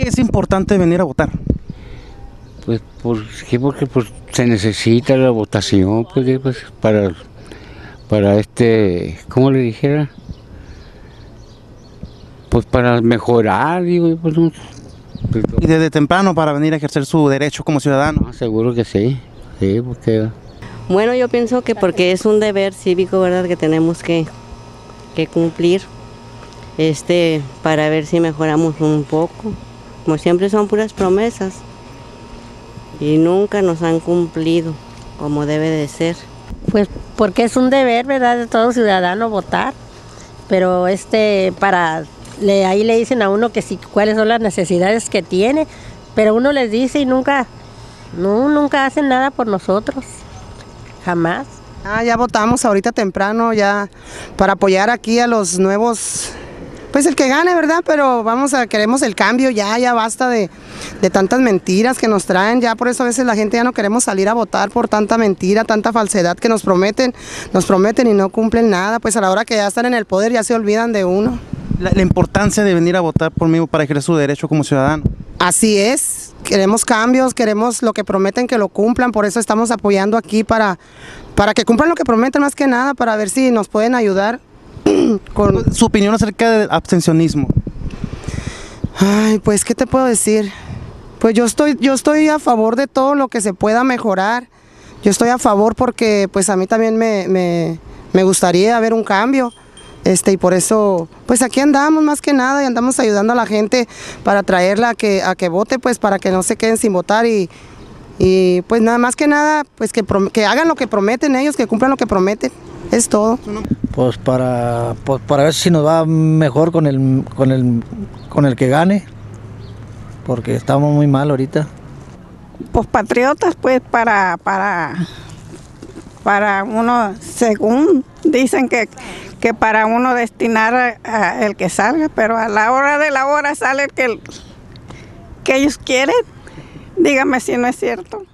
qué es importante venir a votar? Pues porque, porque pues, se necesita la votación pues, pues, para, para este, ¿cómo le dijera? Pues para mejorar, digo, pues, pues y desde temprano para venir a ejercer su derecho como ciudadano. Ah, seguro que sí, sí, porque... Bueno, yo pienso que porque es un deber cívico, ¿verdad?, que tenemos que, que cumplir este, para ver si mejoramos un poco. Como siempre son puras promesas y nunca nos han cumplido como debe de ser. Pues porque es un deber, ¿verdad?, de todo ciudadano votar, pero este, para, le, ahí le dicen a uno que sí, cuáles son las necesidades que tiene, pero uno les dice y nunca, no, nunca hacen nada por nosotros, jamás. Ah, ya votamos ahorita temprano ya para apoyar aquí a los nuevos pues el que gane, ¿verdad? Pero vamos a, queremos el cambio ya, ya basta de, tantas mentiras que nos traen, ya por eso a veces la gente ya no queremos salir a votar por tanta mentira, tanta falsedad que nos prometen, nos prometen y no cumplen nada, pues a la hora que ya están en el poder ya se olvidan de uno. La, importancia de venir a votar por mí para ejercer su derecho como ciudadano. Así es, queremos cambios, queremos lo que prometen que lo cumplan, por eso estamos apoyando aquí para, para que cumplan lo que prometen más que nada, para ver si nos pueden ayudar con su opinión acerca del abstencionismo. Ay, pues qué te puedo decir. Pues yo estoy, yo estoy a favor de todo lo que se pueda mejorar. Yo estoy a favor porque pues a mí también me, gustaría ver un cambio. Este, y por eso, pues aquí andamos más que nada y andamos ayudando a la gente para traerla a que, a que vote, pues para que no se queden sin votar y, y pues nada más que nada, pues que, que hagan lo que prometen ellos, que cumplan lo que prometen. Es todo. Pues para, pues para ver si nos va mejor con el, con el, con el que gane, porque estamos muy mal ahorita. Pues patriotas, pues para, para, para uno, según dicen que, que para uno destinar a, el que salga, pero a la hora de la hora sale el que, que ellos quieren. Dígame si no es cierto.